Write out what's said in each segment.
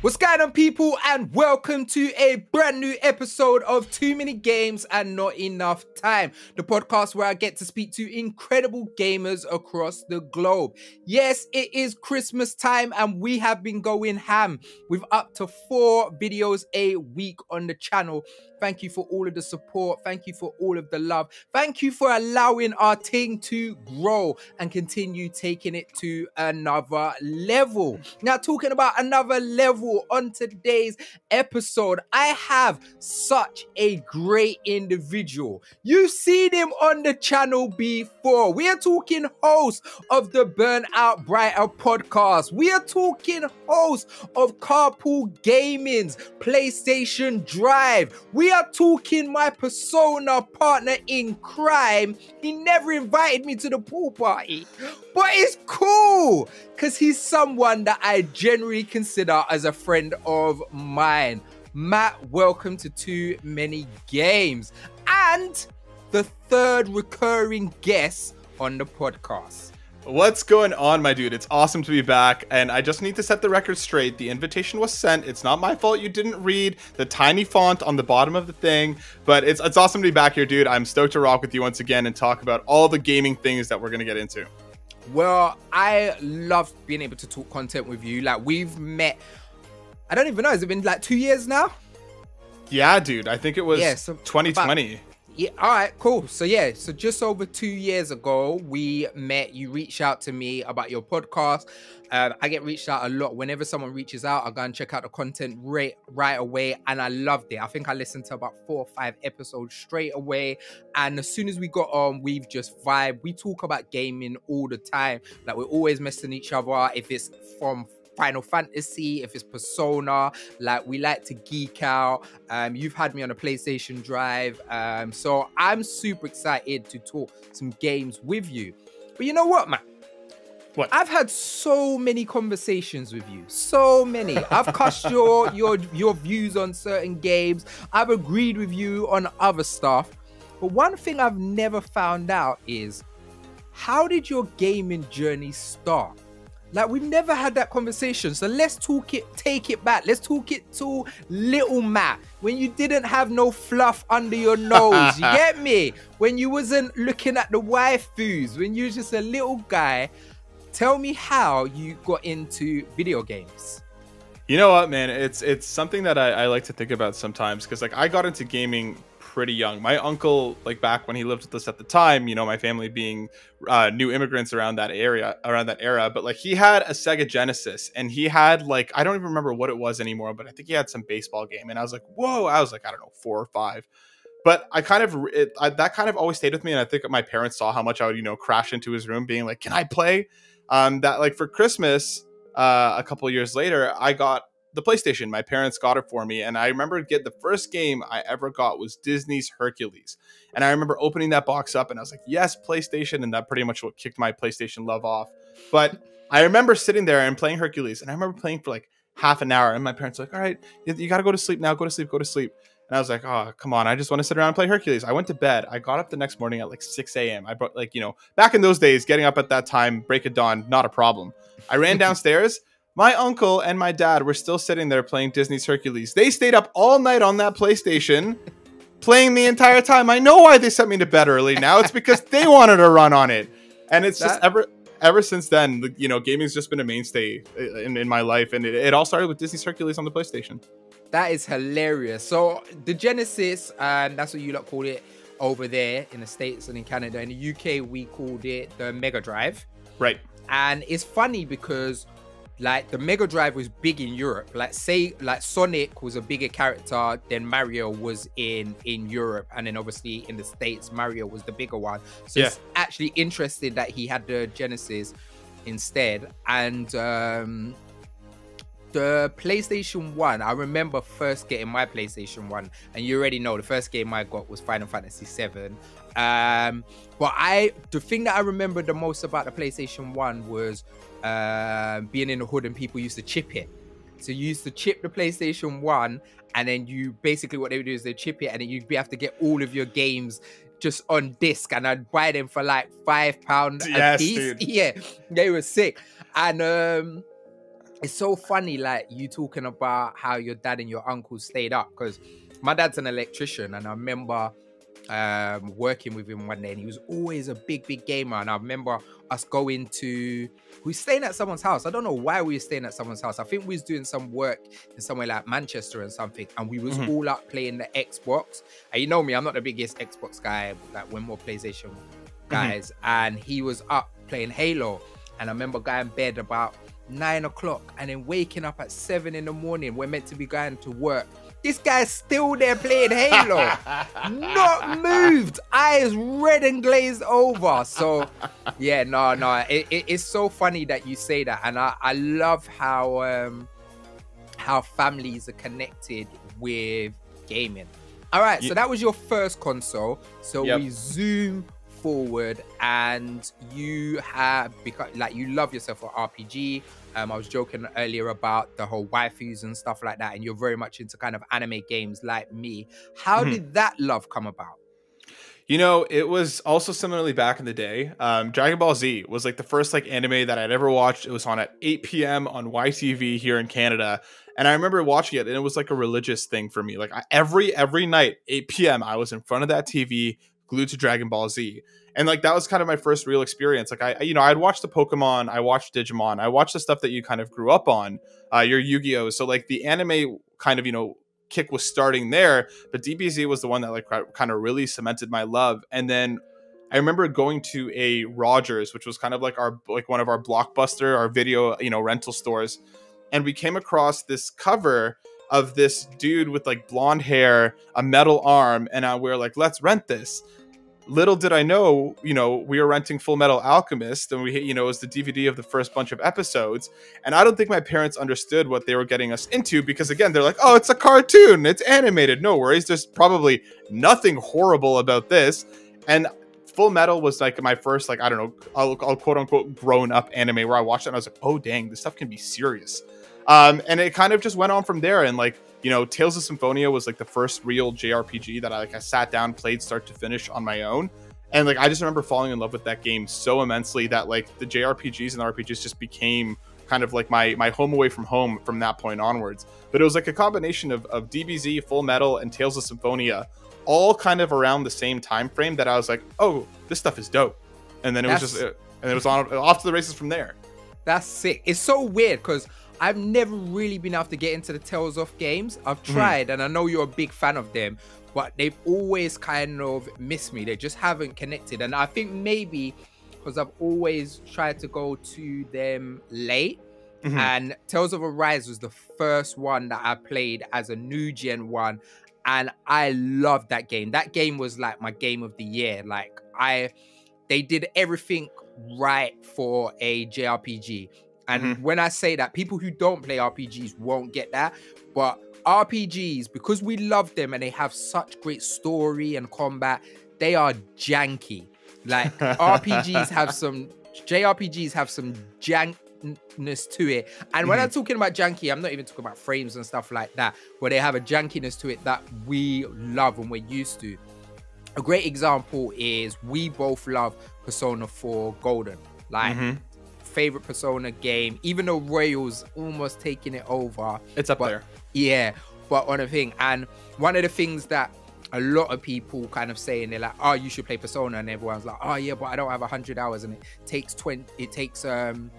What's going on, people, and welcome to a brand new episode of Too Many Games and Not Enough Time, the podcast where I get to speak to incredible gamers across the globe. Yes, it is Christmas time, and we have been going ham with up to four videos a week on the channel. Thank you for all of the support. Thank you for all of the love. Thank you for allowing our team to grow and continue taking it to another level. Now, talking about another level on today's episode, I have such a great individual. You've seen him on the channel before. We are talking host of the Burnout Brighter podcast. We are talking host of Carpool Gaming's PlayStation Drive. We we are talking my persona partner in crime. He never invited me to the pool party. But it's cool because he's someone that I generally consider as a friend of mine. Matt, welcome to Too Many Games. And the third recurring guest on the podcast. What's going on, my dude? It's awesome to be back, and I just need to set the record straight. The invitation was sent. It's not my fault you didn't read the tiny font on the bottom of the thing, but it's it's awesome to be back here, dude. I'm stoked to rock with you once again and talk about all the gaming things that we're gonna get into. Well, I love being able to talk content with you. Like we've met. I don't even know. Has it been like two years now? Yeah, dude. I think it was yeah, so 2020. About, yeah, all right, cool. So yeah, so just over two years ago, we met. You reached out to me about your podcast. Uh, I get reached out a lot. Whenever someone reaches out, I go and check out the content right right away, and I loved it. I think I listened to about four or five episodes straight away, and as soon as we got on, we've just vibe. We talk about gaming all the time. Like we're always messing each other. If it's from Final Fantasy, if it's Persona, like we like to geek out. Um, you've had me on a PlayStation Drive, um, so I'm super excited to talk some games with you. But you know what, man? What? I've had so many conversations with you. So many. I've cussed your your your views on certain games. I've agreed with you on other stuff. But one thing I've never found out is how did your gaming journey start? Like we've never had that conversation. So let's talk it, take it back. Let's talk it to little Matt when you didn't have no fluff under your nose. you get me? When you wasn't looking at the waifus, when you were just a little guy. Tell me how you got into video games. You know what, man? It's it's something that I, I like to think about sometimes because like I got into gaming pretty young. My uncle, like back when he lived with us at the time, you know, my family being uh, new immigrants around that area, around that era, but like he had a Sega Genesis and he had like I don't even remember what it was anymore, but I think he had some baseball game, and I was like, whoa! I was like, I don't know, four or five. But I kind of it, I, that kind of always stayed with me, and I think my parents saw how much I would you know crash into his room, being like, "Can I play?" Um, that like for Christmas, uh, a couple years later, I got the PlayStation. My parents got it for me, and I remember get the first game I ever got was Disney's Hercules, and I remember opening that box up, and I was like, "Yes, PlayStation," and that pretty much what kicked my PlayStation love off. But I remember sitting there and playing Hercules, and I remember playing for like half an hour, and my parents were like, "All right, you, you got to go to sleep now. Go to sleep. Go to sleep." And I was like, oh, come on. I just want to sit around and play Hercules. I went to bed. I got up the next morning at like 6 a.m. I brought, like, you know, back in those days, getting up at that time, break of dawn, not a problem. I ran downstairs my uncle and my dad were still sitting there playing Disney's Hercules. They stayed up all night on that PlayStation, playing the entire time. I know why they sent me to bed early now. It's because they wanted to run on it. And it's that- just ever ever since then, you know, gaming's just been a mainstay in, in my life. And it, it all started with Disney's Hercules on the PlayStation. That is hilarious. So the Genesis, um, that's what you lot call it over there in the States and in Canada. In the UK, we called it the Mega Drive. Right. And it's funny because like the Mega Drive was big in Europe. Like say like Sonic was a bigger character than Mario was in in Europe, and then obviously in the States Mario was the bigger one. So yeah. it's actually interesting that he had the Genesis instead. And um the PlayStation 1, I remember first getting my PlayStation 1, and you already know the first game I got was Final Fantasy 7. Um, but I the thing that I remember the most about the PlayStation 1 was uh, being in the hood and people used to chip it. So you used to chip the PlayStation 1, and then you basically what they would do is they chip it, and then you'd have to get all of your games just on disc, and I'd buy them for like five pound yes, a piece. Dude. Yeah, they were sick. And um it's so funny, like you talking about how your dad and your uncle stayed up because my dad's an electrician, and I remember um, working with him one day, and he was always a big, big gamer. And I remember us going to, we were staying at someone's house. I don't know why we were staying at someone's house. I think we was doing some work in somewhere like Manchester and something, and we was Mhm. all up playing the Xbox. And you know me, I'm not the biggest Xbox guy. Like we're more PlayStation guys, and he was up playing Halo. And I remember going to bed about nine o'clock, and then waking up at seven in the morning. We're meant to be going to work. This guy's still there playing Halo not moved, eyes red and glazed over. So, yeah, no, no, it, it- it's so funny that you say that, and I, I love how um how families are connected with gaming. All right, so that was your first console. So Yep. we zoom forward, and you have because like you love yourself for RPG. Um, I was joking earlier about the whole waifus and stuff like that, and you're very much into kind of anime games like me. How Mhm. did that love come about? You know, it was also similarly back in the day. Um, Dragon Ball Z was like the first like anime that I'd ever watched. It was on at 8 p.m. on YTV here in Canada, and I remember watching it, and it was like a religious thing for me. Like I, every every night, 8 p.m., I was in front of that TV, glued to Dragon Ball Z, and like that was kind of my first real experience. Like I, you know, I'd watched the Pokemon, I watched Digimon, I watched the stuff that you kind of grew up on, uh, your Yu-Gi-Oh. So like the anime kind of you know kick was starting there but DBZ was the one that like kind of really cemented my love. And then I remember going to a Rogers, which was kind of like our like one of our blockbuster, our video, you know, rental stores, and we came across this cover of this dude with like blonde hair, a metal arm, and we were like, let's rent this. Little did I know, you know, we were renting Fullmetal Alchemist, and we, you know, it was the DVD of the first bunch of episodes. And I don't think my parents understood what they were getting us into because, again, they're like, oh, it's a cartoon, it's animated, no worries. There's probably nothing horrible about this. And Full Metal was like my first, like, I don't know, I'll, I'll quote unquote grown up anime where I watched it and I was like, oh, dang, this stuff can be serious. Um, and it kind of just went on from there. And like, you know, Tales of Symphonia was like the first real JRPG that I like I sat down, played start to finish on my own. And like I just remember falling in love with that game so immensely that like the JRPGs and the RPGs just became kind of like my my home away from home from that point onwards. But it was like a combination of, of DBZ, Full Metal, and Tales of Symphonia, all kind of around the same time frame that I was like, oh, this stuff is dope. And then it was just and it was on off to the races from there. That's sick. It's so weird because I've never really been able to get into the Tales of games. I've tried, and I know you're a big fan of them, but they've always kind of missed me. They just haven't connected. And I think maybe because I've always tried to go to them late. Mhm. And Tales of Arise was the first one that I played as a new gen one. And I loved that game. That game was like my game of the year. Like I they did everything right for a JRPG. And Mhm. when I say that, people who don't play RPGs won't get that. But RPGs, because we love them and they have such great story and combat, they are janky. Like RPGs have some JRPGs have some jankness to it. And when I'm talking about janky, I'm not even talking about frames and stuff like that, where they have a jankiness to it that we love and we're used to. A great example is we both love Persona 4 Golden. Like Mhm. Favorite Persona game, even though Royals almost taking it over. It's up But- there. Yeah, but on a thing, and one of the things that a lot of people kind of saying they're like, oh, you should play Persona, and everyone's like, oh yeah, but I don't have hundred hours, and it takes twenty. It takes um,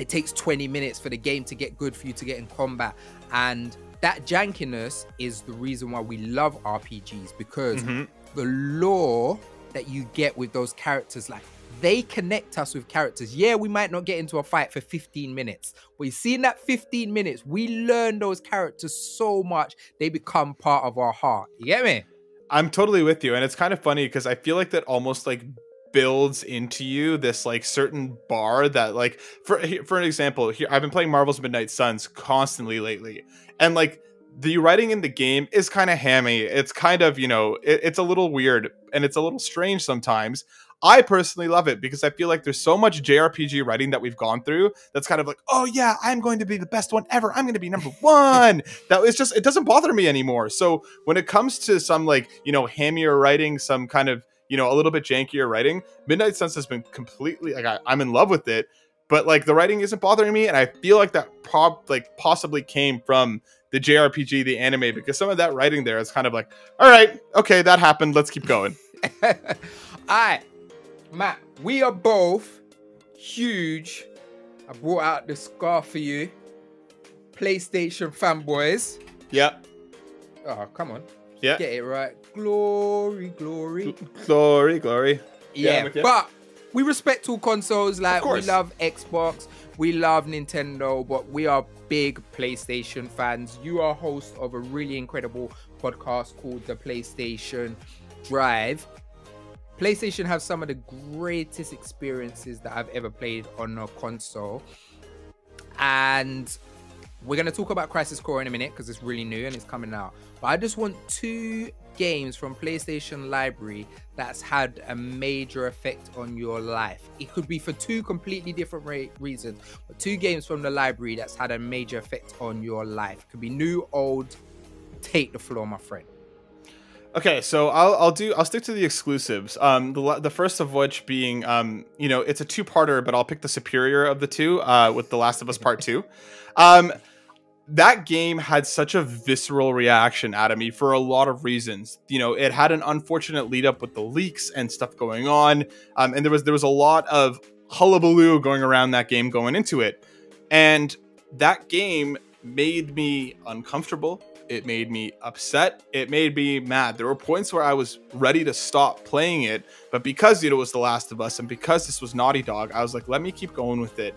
it takes twenty minutes for the game to get good for you to get in combat, and that jankiness is the reason why we love RPGs because Mhm. the lore that you get with those characters, like they connect us with characters. Yeah, we might not get into a fight for 15 minutes, but you see in that 15 minutes, we learn those characters so much, they become part of our heart. You get me? I'm totally with you, and it's kind of funny because I feel like that almost like builds into you this like certain bar that like for for an example here I've been playing Marvel's Midnight Suns constantly lately, and like the writing in the game is kind of hammy. It's kind of you know it, it's a little weird and it's a little strange sometimes. I personally love it because I feel like there's so much JRPG writing that we've gone through that's kind of like, oh yeah, I'm going to be the best one ever. I'm going to be number one. that it's just it doesn't bother me anymore. So when it comes to some like you know hammier writing, some kind of you know a little bit jankier writing, Midnight Suns has been completely like I, I'm in love with it. but like the writing isn't bothering me, and I feel like that prob like possibly came from the JRPG, the anime, because some of that writing there is kind of like, all right, okay, that happened, let's keep going. all right, Matt, we are both huge. I brought out the scarf for you, PlayStation fanboys. Yep. Oh, come on. Yeah. Get it right. Glory, glory. Glory, glory. Yeah, Yeah, but we respect all consoles. Like we love Xbox, we love Nintendo, but we are big PlayStation fans. You are host of a really incredible podcast called The PlayStation Drive. PlayStation have some of the greatest experiences that I've ever played on a console. And we're going to talk about Crisis Core in a minute because it's really new and it's coming out. But I just want two games from PlayStation Library that's had a major effect on your life. It could be for two completely different re- reasons, but two games from the library that's had a major effect on your life. Could be new, old. Take the floor, my friend. Okay, so I'll I'll do I'll stick to the exclusives. Um, the the first of which being um, you know, it's a two parter, but I'll pick the superior of the two. Uh, with The Last of Us Part Two. Um, that game had such a visceral reaction out of me for a lot of reasons. You know, it had an unfortunate lead up with the leaks and stuff going on, um, and there was there was a lot of hullabaloo going around that game going into it, and that game made me uncomfortable. It made me upset. It made me mad. There were points where I was ready to stop playing it, but because it was The Last of Us and because this was Naughty Dog, I was like, let me keep going with it.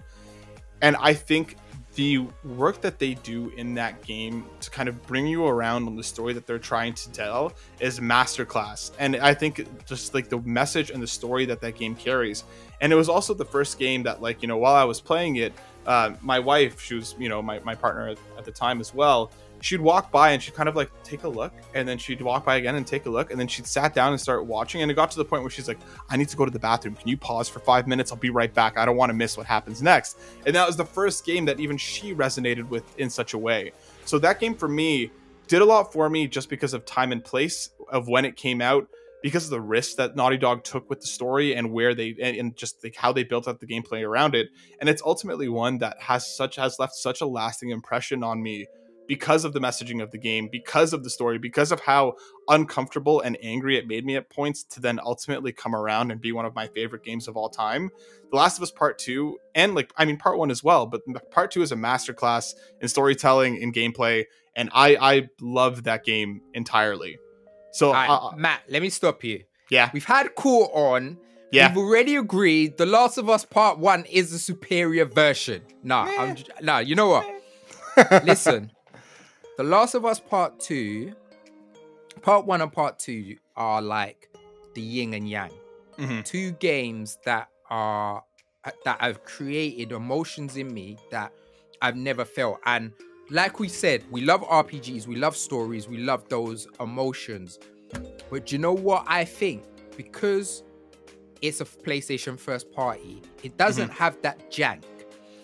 And I think the work that they do in that game to kind of bring you around on the story that they're trying to tell is masterclass. And I think just like the message and the story that that game carries. And it was also the first game that, like, you know, while I was playing it, uh, my wife, she was, you know, my, my partner at, at the time as well, she'd walk by and she'd kind of like take a look and then she'd walk by again and take a look and then she'd sat down and start watching and it got to the point where she's like i need to go to the bathroom. Can you pause for five minutes? I'll be right back. I don't want to miss what happens next. And that was the first game that even she resonated with in such a way. So that game for me did a lot for me just because of time and place of when it came out because of the risk that Naughty Dog took with the story and where they and, and just like how they built up the gameplay around it. And it's ultimately one that has such has left such a lasting impression on me because of the messaging of the game, because of the story, because of how uncomfortable and angry it made me at points to then ultimately come around and be one of my favorite games of all time. The Last of Us Part 2 and like I mean part 1 as well, but part 2 is a masterclass in storytelling in gameplay and I I love that game entirely. So right, uh, Matt, let me stop you. yeah. We've had Core on. Yeah. We've already agreed The Last of Us Part 1 is the superior version. Nah, I'm nah, you know what? Listen. The Last of Us Part 2, Part 1 and Part 2 are like the yin and yang. Mhm. Two games that are that have created emotions in me that I've never felt. And like we said, we love RPGs, we love stories, we love those emotions. But do you know what I think? Because it's a PlayStation first party, it doesn't have that jank.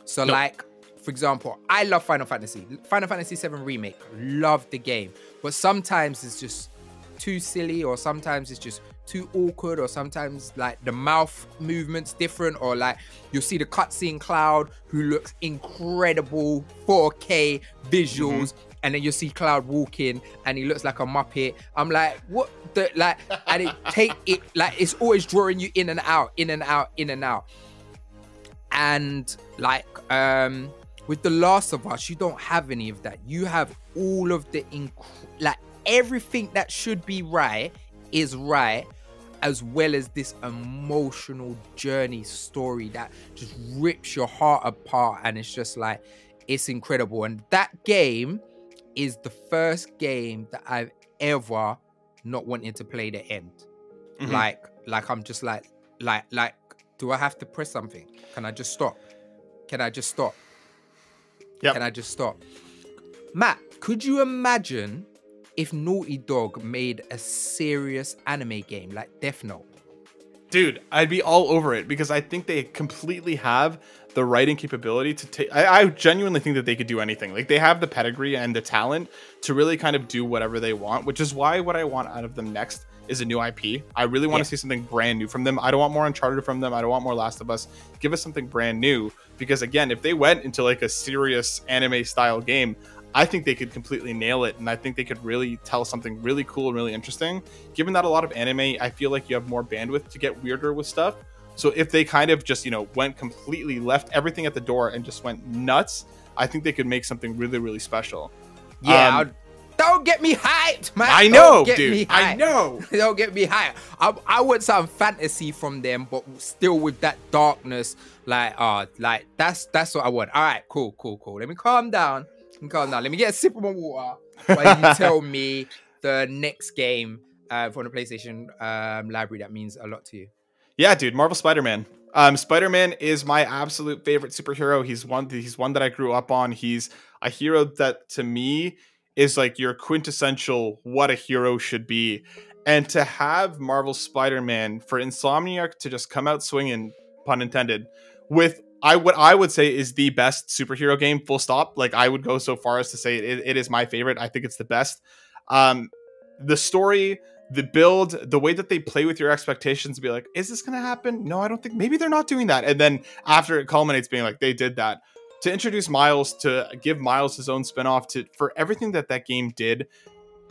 So, No. like, for example, I love Final Fantasy. Final Fantasy 7 Remake, love the game. But sometimes it's just too silly, or sometimes it's just too awkward, or sometimes like the mouth movements different, or like you'll see the cutscene Cloud who looks incredible 4K visuals, and then you see Cloud walking and he looks like a Muppet. I'm like, what the like, and it take it like it's always drawing you in and out, in and out, in and out. And like um with The Last of Us, you don't have any of that. You have all of the inc- like everything that should be right is right, as well as this emotional journey story that just rips your heart apart, and it's just like it's incredible. And that game is the first game that I've ever not wanted to play the end. Mhm. Like, like I'm just like, like, like, do I have to press something? Can I just stop? Can I just stop? Yep. Can I just stop? Matt, could you imagine if Naughty Dog made a serious anime game like Death Note? Dude, I'd be all over it because I think they completely have the writing capability to take. I, I genuinely think that they could do anything. Like they have the pedigree and the talent to really kind of do whatever they want, which is why what I want out of them next is a new IP. I really want to yeah. see something brand new from them. I don't want more Uncharted from them. I don't want more Last of Us. Give us something brand new because again, if they went into like a serious anime style game, I think they could completely nail it, and I think they could really tell something really cool and really interesting. Given that a lot of anime, I feel like you have more bandwidth to get weirder with stuff. So if they kind of just you know went completely left everything at the door and just went nuts, I think they could make something really really special. Yeah. Um, don't get me hyped, man. I know, dude. I know. don't get me hyped. I, I want some fantasy from them, but still with that darkness. Like, uh, like that's that's what I want. All right, cool, cool, cool. Let me calm down. Let me calm down. Let me get a sip of my water while you tell me the next game uh, from the PlayStation um, library that means a lot to you. Yeah, dude. Marvel Spider-Man. Um, Spider-Man is my absolute favorite superhero. He's one. He's one that I grew up on. He's a hero that to me is like your quintessential what a hero should be. And to have Marvel Spider-Man for Insomniac to just come out swinging, pun intended, with I what I would say is the best superhero game. Full stop. Like I would go so far as to say it, it is my favorite. I think it's the best. Um, the story, the build, the way that they play with your expectations, be like, is this gonna happen? No, I don't think. Maybe they're not doing that. And then after it culminates, being like, they did that to introduce Miles, to give Miles his own spinoff, to for everything that that game did,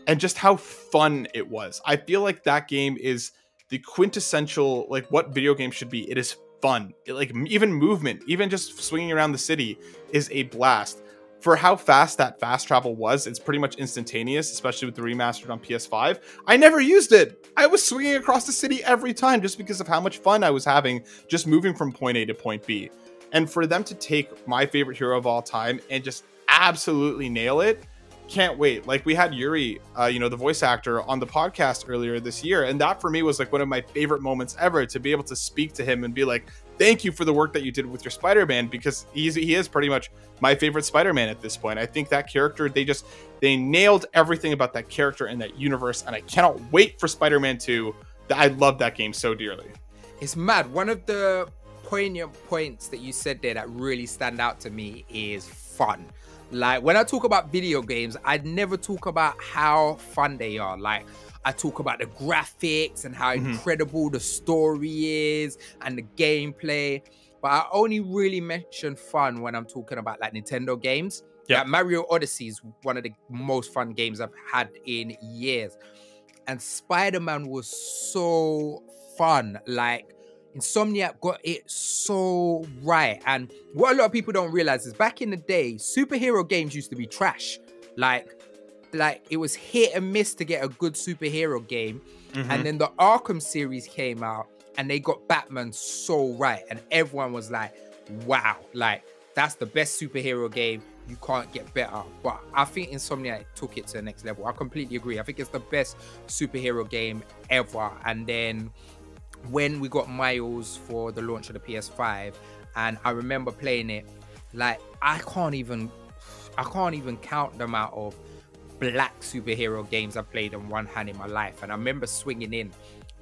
and just how fun it was. I feel like that game is the quintessential like what video games should be. It is fun. It, like even movement, even just swinging around the city is a blast. For how fast that fast travel was, it's pretty much instantaneous, especially with the remastered on PS5. I never used it. I was swinging across the city every time just because of how much fun I was having just moving from point A to point B. And for them to take my favorite hero of all time and just absolutely nail it, can't wait. Like we had Yuri, uh, you know, the voice actor on the podcast earlier this year, and that for me was like one of my favorite moments ever to be able to speak to him and be like, "Thank you for the work that you did with your Spider-Man," because he's he is pretty much my favorite Spider-Man at this point. I think that character they just they nailed everything about that character and that universe, and I cannot wait for Spider-Man 2. I love that game so dearly. It's mad. One of the poignant points that you said there that really stand out to me is fun. Like when I talk about video games, I never talk about how fun they are. Like I talk about the graphics and how mm-hmm. incredible the story is and the gameplay. But I only really mention fun when I'm talking about like Nintendo games. Yeah, like Mario Odyssey is one of the most fun games I've had in years. And Spider Man was so fun. Like Insomniac got it so right. And what a lot of people don't realize is back in the day, superhero games used to be trash. Like, like it was hit and miss to get a good superhero game. Mm-hmm. And then the Arkham series came out and they got Batman so right. And everyone was like, wow, like that's the best superhero game. You can't get better. But I think Insomniac took it to the next level. I completely agree. I think it's the best superhero game ever. And then when we got Miles for the launch of the PS5, and I remember playing it, like I can't even, I can't even count the amount of black superhero games I've played on one hand in my life. And I remember swinging in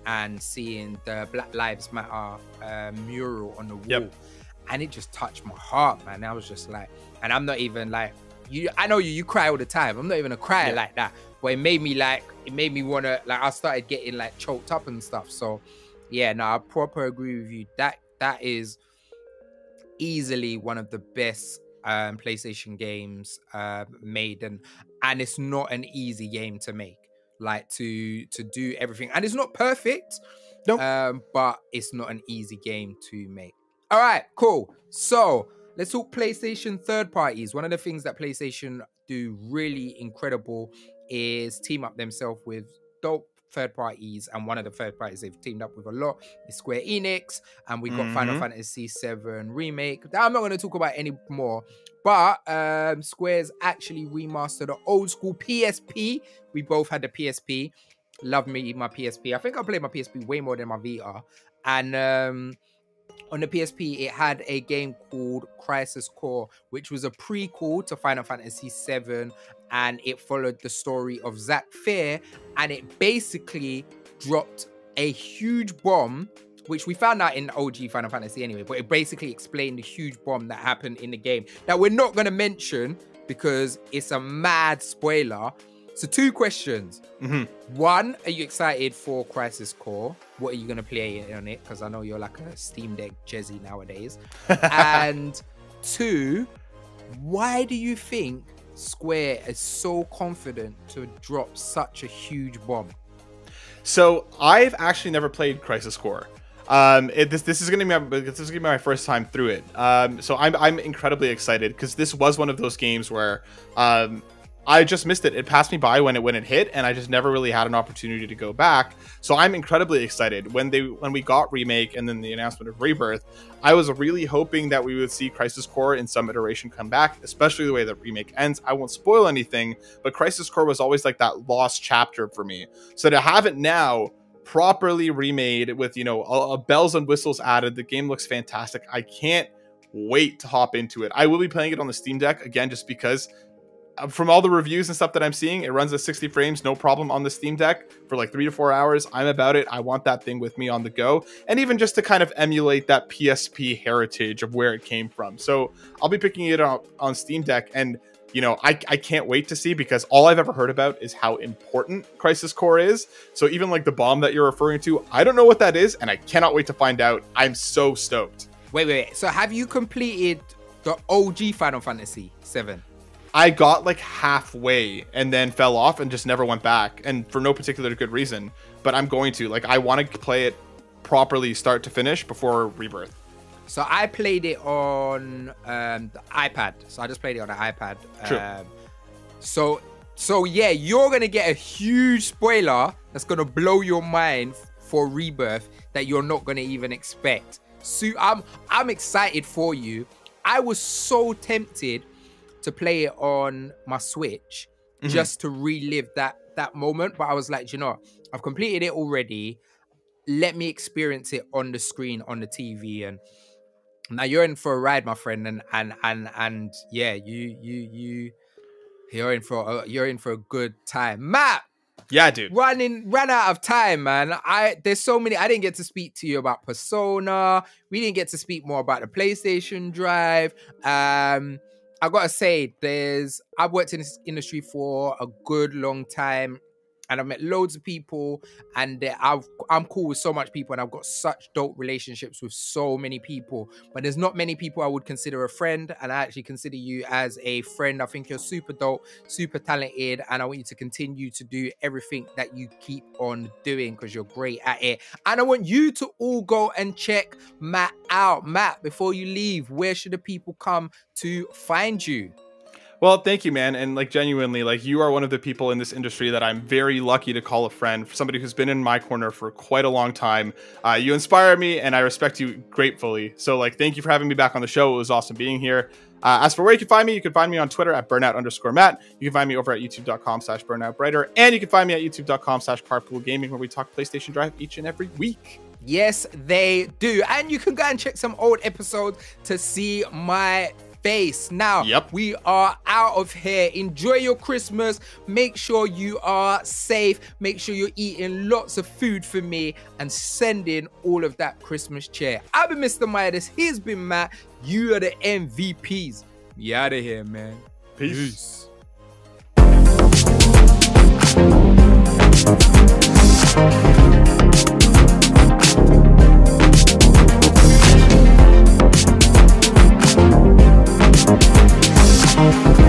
and seeing the Black Lives Matter uh, mural on the wall, yep. and it just touched my heart, man. I was just like, and I'm not even like you. I know you. You cry all the time. I'm not even a crier yeah. like that, but it made me like, it made me wanna like. I started getting like choked up and stuff. So yeah, no, I proper agree with you. That that is easily one of the best um, PlayStation games uh, made, and and it's not an easy game to make. Like to to do everything, and it's not perfect. No, nope. um, but it's not an easy game to make. All right, cool. So let's talk PlayStation third parties. One of the things that PlayStation do really incredible is team up themselves with dope third parties, and one of the third parties they've teamed up with a lot is Square Enix, and we got mm-hmm. Final Fantasy VII remake. That I'm not going to talk about anymore, but um, Square's actually remastered the old school PSP. We both had the PSP. Love me my PSP. I think I played my PSP way more than my VR, and um, on the PSP, it had a game called Crisis Core, which was a prequel to Final Fantasy VII, and it followed the story of Zack Fair, and it basically dropped a huge bomb, which we found out in OG Final Fantasy anyway, but it basically explained the huge bomb that happened in the game that we're not going to mention because it's a mad spoiler. So two questions. Mhm. One, are you excited for Crisis Core? What are you gonna play on it? Because I know you're like a Steam Deck Jezzy nowadays. and two, why do you think Square is so confident to drop such a huge bomb? So I've actually never played Crisis Core. Um, it, this this is gonna be my, this is gonna be my first time through it. Um, so I'm I'm incredibly excited because this was one of those games where um, I just missed it. It passed me by when it when it hit, and I just never really had an opportunity to go back. So I'm incredibly excited when they when we got remake and then the announcement of Rebirth. I was really hoping that we would see Crisis Core in some iteration come back, especially the way that remake ends. I won't spoil anything, but Crisis Core was always like that lost chapter for me. So to have it now properly remade with you know a, a bells and whistles added, the game looks fantastic. I can't wait to hop into it. I will be playing it on the Steam Deck again, just because Uh, from all the reviews and stuff that I'm seeing, it runs at 60 frames, no problem on the Steam Deck for like three to four hours. I'm about it. I want that thing with me on the go. And even just to kind of emulate that PSP heritage of where it came from. So I'll be picking it up on Steam Deck. And, you know, I, I can't wait to see because all I've ever heard about is how important Crisis Core is. So even like the bomb that you're referring to, I don't know what that is. And I cannot wait to find out. I'm so stoked. Wait, wait, wait. So have you completed the OG Final Fantasy 7? I got like halfway and then fell off and just never went back, and for no particular good reason. But I'm going to like I want to play it properly, start to finish, before Rebirth. So I played it on um, the iPad. So I just played it on the iPad. True. Um, so so yeah, you're gonna get a huge spoiler that's gonna blow your mind for Rebirth that you're not gonna even expect. So I'm I'm excited for you. I was so tempted to play it on my Switch Mhm. just to relive that that moment, but I was like, you know. I've completed it already. Let me experience it on the screen on the TV and now you're in for a ride, my friend, and and and and yeah, you you you you're in for a, you're in for a good time, Matt. Yeah, dude. Running ran out of time, man. I there's so many. I didn't get to speak to you about Persona. We didn't get to speak more about the PlayStation Drive. Um, I gotta say, there's I've worked in this industry for a good long time, and I've met loads of people, and I've I'm cool with so much people, and I've got such dope relationships with so many people. But there's not many people I would consider a friend, and I actually consider you as a friend. I think you're super dope, super talented, and I want you to continue to do everything that you keep on doing because you're great at it. And I want you to all go and check Matt out. Matt, before you leave, where should the people come to find you? Well, thank you, man. And like genuinely, like you are one of the people in this industry that I'm very lucky to call a friend. Somebody who's been in my corner for quite a long time. Uh, you inspire me, and I respect you gratefully. So, like, thank you for having me back on the show. It was awesome being here. Uh, as for where you can find me, you can find me on Twitter at burnout underscore Matt. You can find me over at youtube.com slash burnout brighter. And you can find me at youtube.com slash carpool gaming, where we talk PlayStation Drive each and every week. Yes, they do. And you can go and check some old episodes to see my face. Now, Yep. we are out of here. Enjoy your Christmas. Make sure you are safe. Make sure you're eating lots of food for me and send in all of that Christmas cheer. I've been Mr. Midas. He's been Matt. You are the MVPs. We out of here, man. Peace. Peace. Thank